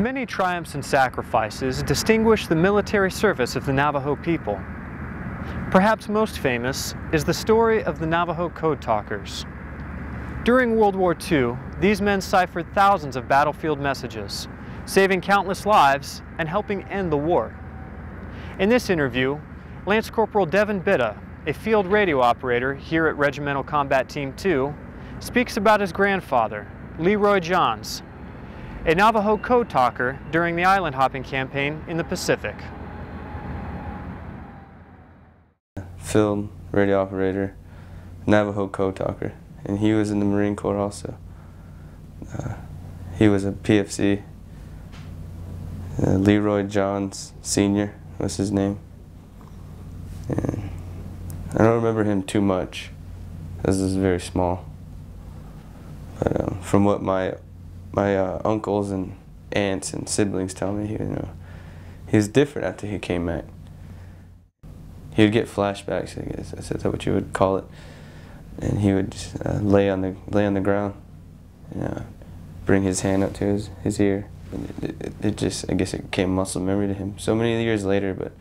Many triumphs and sacrifices distinguish the military service of the Navajo people. Perhaps most famous is the story of the Navajo Code Talkers. During World War II, these men ciphered thousands of battlefield messages, saving countless lives and helping end the war. In this interview, Lance Corporal Devin Bidtah, a field radio operator here at Regimental Combat Team 2, speaks about his grandfather, Leroy Johns, a Navajo code talker during the island hopping campaign in the Pacific. Field radio operator, Navajo code talker, and he was in the Marine Corps also. Uh, he was a PFC. Uh, Leroy Johns Sr. was his name. And I don't remember him too much, he was very small. But um, from what my my uh, uncles and aunts and siblings tell me, you know, he was different after he came back. He would get flashbacks, I guess that's what you would call it, and he would just, uh, lay on the lay on the ground, you know, bring his hand up to his his ear. It, it, it just, I guess, it became muscle memory to him. So many years later, but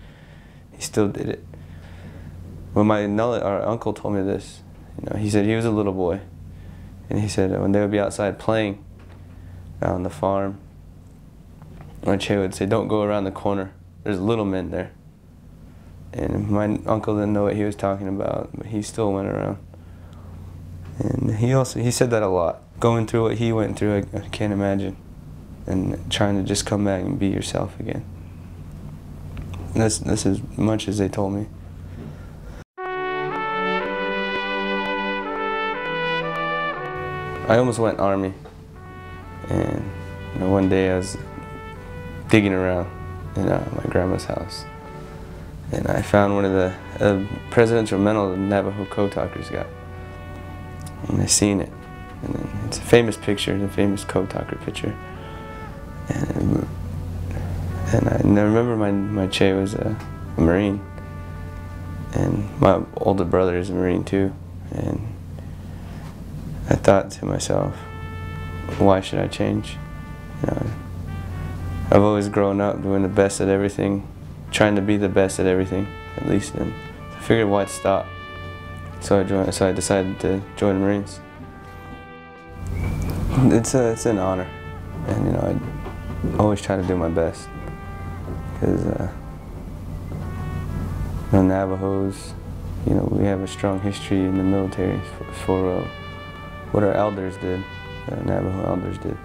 he still did it. When my our uncle told me this, you know, he said he was a little boy, and he said when they would be outside playing, on the farm. My Che would say, don't go around the corner. There's little men there. And my uncle didn't know what he was talking about, but he still went around. And he also, he said that a lot. Going through what he went through, I, I can't imagine. And trying to just come back and be yourself again. And that's, that's as much as they told me. I almost went Army. And you know, one day I was digging around in uh, my grandma's house. And I found one of the uh, presidential medal the Navajo Code Talkers got. And I seen it. And it's a famous picture, the famous Code Talker picture. And, and I, and I remember my, my Che was a, a Marine. And my older brother is a Marine too. And I thought to myself, why should I change? You know, I've always grown up doing the best at everything, trying to be the best at everything, at least. And I figured why stop. So I joined. So I decided to join the Marines. It's a, it's an honor, and you know I always try to do my best because uh, the Navajos, you know, we have a strong history in the military for, for uh, what our elders did Navajo elders did.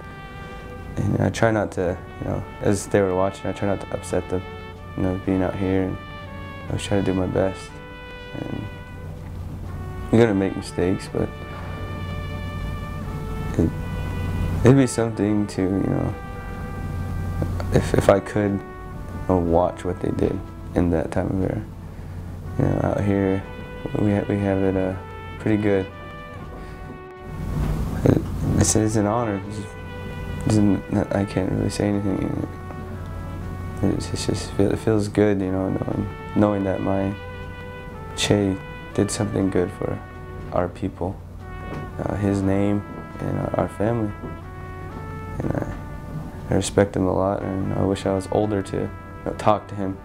And I try not to, you know, as they were watching, I try not to upset them, you know, being out here. And I was trying to do my best. And you're gonna make mistakes, but it, it'd be something to, you know, if, if I could watch what they did in that time of era. You know, out here, we, ha we have it uh, pretty good. It's, it's an honor. It's, I can't really say anything. It's, it's just it feels good, you know, knowing, knowing that my Che did something good for our people, uh, his name, and our, our family. And I, I, respect him a lot, and I wish I was older to you know, talk to him